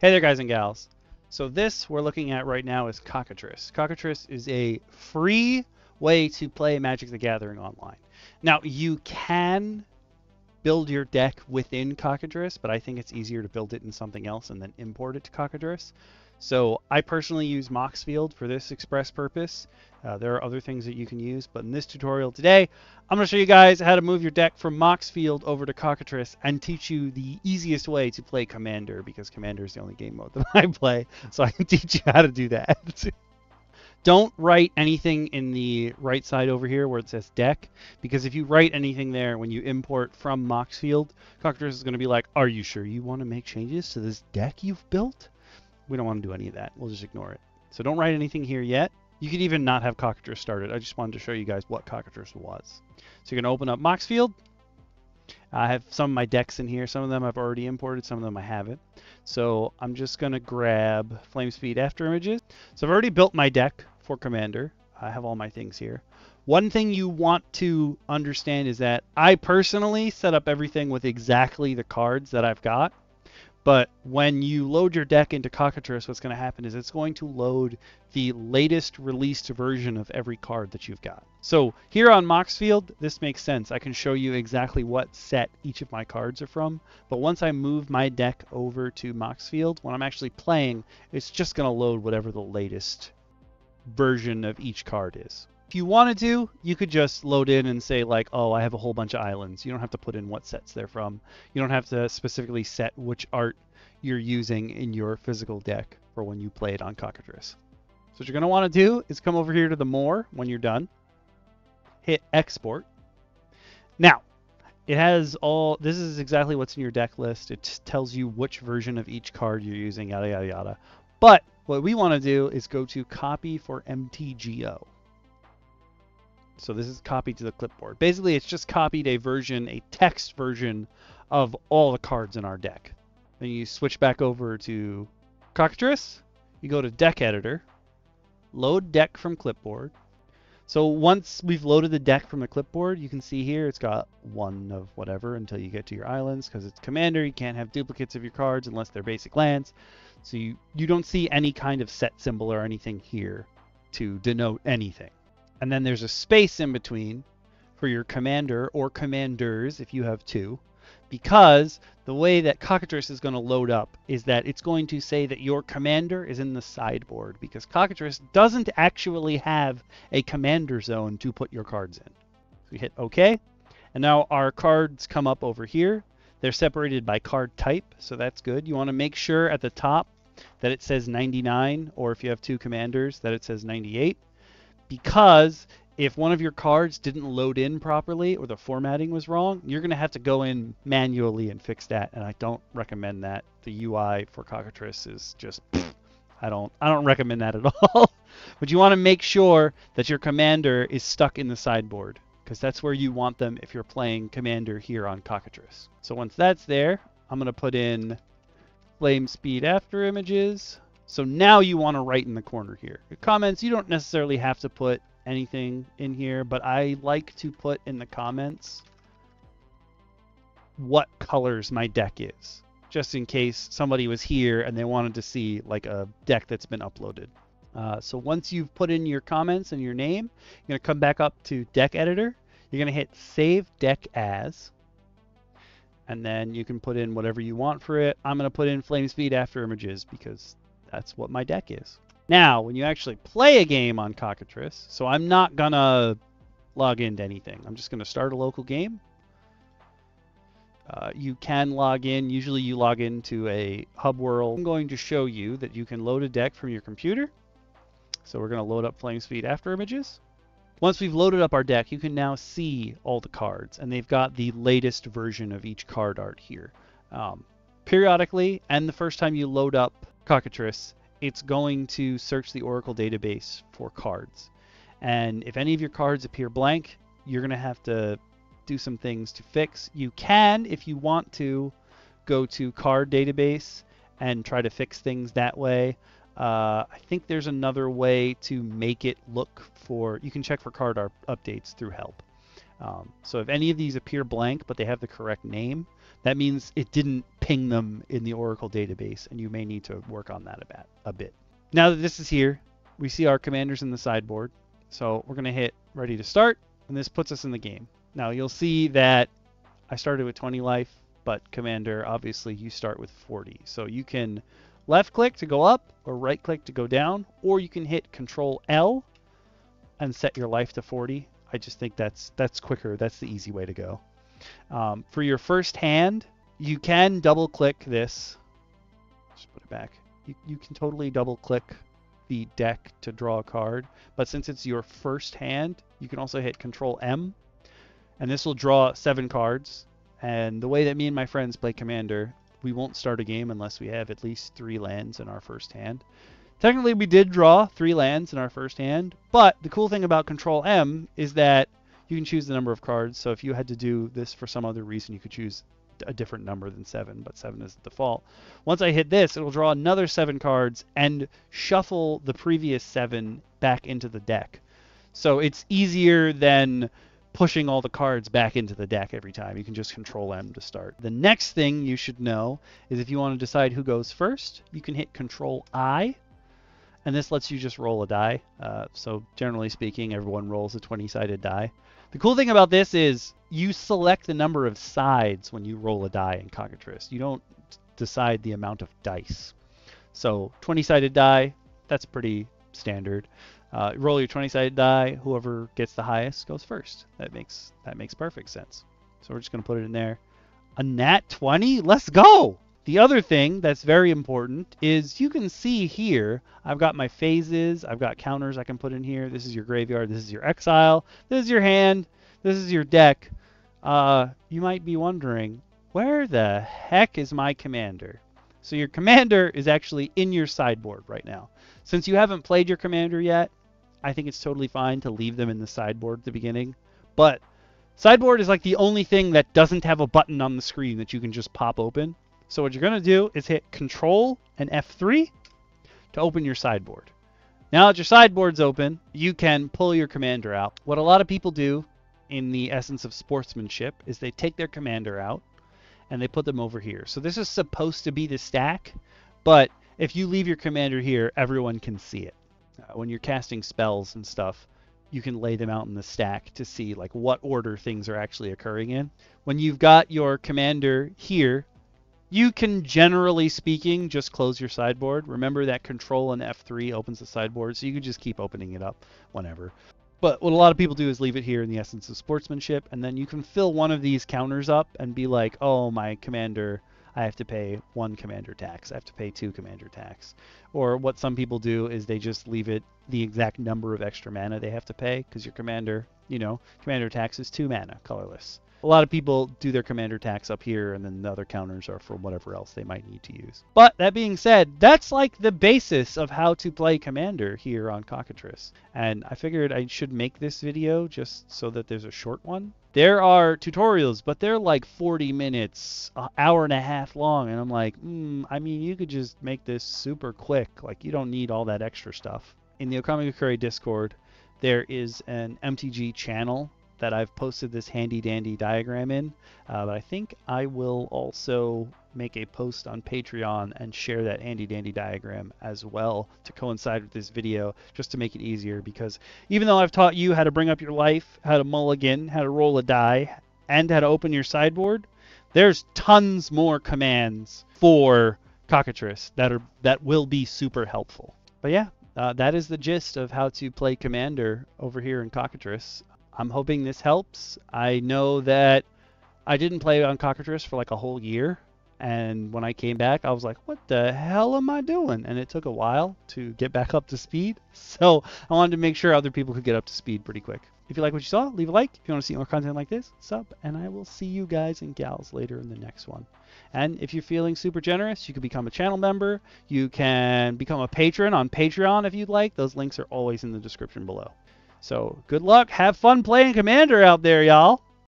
Hey there, guys and gals. So this we're looking at right now is Cockatrice. Cockatrice is a free way to play Magic the Gathering online. Now, you can build your deck within Cockatrice, but I think it's easier to build it in something else and then import it to Cockatrice. So I personally use Moxfield for this express purpose. Uh, there are other things that you can use, but in this tutorial today, I'm going to show you guys how to move your deck from Moxfield over to Cockatrice and teach you the easiest way to play Commander, because Commander is the only game mode that I play, so I can teach you how to do that. Don't write anything in the right side over here where it says deck, because if you write anything there when you import from Moxfield, Cockatrice is going to be like, are you sure you want to make changes to this deck you've built? We don't want to do any of that. We'll just ignore it. So don't write anything here yet. You could even not have Cockatrice started. I just wanted to show you guys what Cockatrice was. So you're going to open up Moxfield. I have some of my decks in here. Some of them I've already imported. Some of them I haven't. So I'm just going to grab Flame Speed After Images. So I've already built my deck for Commander. I have all my things here. One thing you want to understand is that I personally set up everything with exactly the cards that I've got. But when you load your deck into Cockatrice, what's going to happen is it's going to load the latest released version of every card that you've got. So here on Moxfield, this makes sense. I can show you exactly what set each of my cards are from. But once I move my deck over to Moxfield, when I'm actually playing, it's just going to load whatever the latest version of each card is. If you wanted to, you could just load in and say like, oh, I have a whole bunch of islands. You don't have to put in what sets they're from. You don't have to specifically set which art you're using in your physical deck for when you play it on Cockatrice. So what you're going to want to do is come over here to the more when you're done. Hit export. Now, it has all, this is exactly what's in your deck list. It tells you which version of each card you're using, yada, yada, yada. But what we want to do is go to copy for MTGO. So this is copied to the clipboard. Basically, it's just copied a version, a text version of all the cards in our deck. Then you switch back over to Cockatrice. You go to Deck Editor, load deck from clipboard. So once we've loaded the deck from the clipboard, you can see here it's got one of whatever until you get to your islands because it's Commander. You can't have duplicates of your cards unless they're basic lands. So you, you don't see any kind of set symbol or anything here to denote anything. And then there's a space in between for your commander or commanders if you have two, because the way that Cockatrice is going to load up is that it's going to say that your commander is in the sideboard, because Cockatrice doesn't actually have a commander zone to put your cards in. So we hit OK, and now our cards come up over here. They're separated by card type, so that's good. You want to make sure at the top that it says 99, or if you have two commanders, that it says 98 because if one of your cards didn't load in properly or the formatting was wrong, you're going to have to go in manually and fix that. And I don't recommend that. The UI for Cockatrice is just, I don't, I don't recommend that at all. but you want to make sure that your commander is stuck in the sideboard because that's where you want them if you're playing commander here on Cockatrice. So once that's there, I'm going to put in flame speed after images. So now you want to write in the corner here. Your comments, you don't necessarily have to put anything in here, but I like to put in the comments what colors my deck is, just in case somebody was here and they wanted to see like a deck that's been uploaded. Uh, so once you've put in your comments and your name, you're going to come back up to Deck Editor. You're going to hit Save Deck As. And then you can put in whatever you want for it. I'm going to put in Flame Speed After Images because that's what my deck is. Now, when you actually play a game on Cockatrice, so I'm not gonna log into anything. I'm just gonna start a local game. Uh, you can log in. Usually you log into a hub world. I'm going to show you that you can load a deck from your computer. So we're going to load up Flame Speed After Images. Once we've loaded up our deck, you can now see all the cards, and they've got the latest version of each card art here. Um, periodically, and the first time you load up Cockatrice, it's going to search the Oracle database for cards. And if any of your cards appear blank, you're going to have to do some things to fix. You can, if you want to, go to card database and try to fix things that way. Uh, I think there's another way to make it look for, you can check for card updates through help. Um, so if any of these appear blank but they have the correct name, that means it didn't ping them in the Oracle database, and you may need to work on that a bit. A bit. Now that this is here, we see our commanders in the sideboard. So we're going to hit ready to start, and this puts us in the game. Now you'll see that I started with 20 life, but commander, obviously you start with 40. So you can left click to go up or right click to go down, or you can hit control L and set your life to 40. I just think that's that's quicker. That's the easy way to go. Um, for your first hand, you can double click this. Just put it back. You, you can totally double click the deck to draw a card, but since it's your first hand, you can also hit Control M, and this will draw seven cards. And the way that me and my friends play Commander, we won't start a game unless we have at least three lands in our first hand. Technically, we did draw three lands in our first hand, but the cool thing about Control M is that you can choose the number of cards. So if you had to do this for some other reason, you could choose a different number than seven, but seven is the default. Once I hit this, it'll draw another seven cards and shuffle the previous seven back into the deck. So it's easier than pushing all the cards back into the deck every time. You can just control M to start. The next thing you should know is if you want to decide who goes first, you can hit control I and this lets you just roll a die. Uh, so generally speaking, everyone rolls a 20-sided die. The cool thing about this is you select the number of sides when you roll a die in Cockatrice. You don't decide the amount of dice. So 20-sided die, that's pretty standard. Uh, roll your 20-sided die. Whoever gets the highest goes first. That makes that makes perfect sense. So we're just gonna put it in there. A nat 20. Let's go. The other thing that's very important is you can see here, I've got my phases, I've got counters I can put in here. This is your graveyard, this is your exile, this is your hand, this is your deck. Uh, you might be wondering, where the heck is my commander? So your commander is actually in your sideboard right now. Since you haven't played your commander yet, I think it's totally fine to leave them in the sideboard at the beginning. But sideboard is like the only thing that doesn't have a button on the screen that you can just pop open. So what you're going to do is hit Control and F3 to open your sideboard. Now that your sideboard's open, you can pull your commander out. What a lot of people do in the essence of sportsmanship is they take their commander out and they put them over here. So this is supposed to be the stack, but if you leave your commander here, everyone can see it. Uh, when you're casting spells and stuff, you can lay them out in the stack to see like what order things are actually occurring in. When you've got your commander here, you can, generally speaking, just close your sideboard. Remember that Control and F3 opens the sideboard, so you can just keep opening it up whenever. But what a lot of people do is leave it here in the essence of sportsmanship, and then you can fill one of these counters up and be like, oh, my commander, I have to pay one commander tax. I have to pay two commander tax. Or what some people do is they just leave it the exact number of extra mana they have to pay, because your commander, you know, commander tax is two mana, colorless a lot of people do their commander tax up here and then the other counters are for whatever else they might need to use. But that being said, that's like the basis of how to play commander here on Cockatrice. And I figured I should make this video just so that there's a short one. There are tutorials, but they're like 40 minutes, an hour and a half long. And I'm like, mm, I mean, you could just make this super quick. Like, you don't need all that extra stuff. In the Okami Okamegakure Discord, there is an MTG channel that I've posted this handy dandy diagram in. Uh, but I think I will also make a post on Patreon and share that handy dandy diagram as well to coincide with this video just to make it easier because even though I've taught you how to bring up your life, how to mulligan, how to roll a die, and how to open your sideboard, there's tons more commands for Cockatrice that are that will be super helpful. But yeah, uh, that is the gist of how to play Commander over here in Cockatrice. I'm hoping this helps. I know that I didn't play on Cockatrice for like a whole year. And when I came back, I was like, what the hell am I doing? And it took a while to get back up to speed. So I wanted to make sure other people could get up to speed pretty quick. If you like what you saw, leave a like. If you want to see more content like this, sub. And I will see you guys and gals later in the next one. And if you're feeling super generous, you can become a channel member. You can become a patron on Patreon if you'd like. Those links are always in the description below. So good luck. Have fun playing Commander out there, y'all.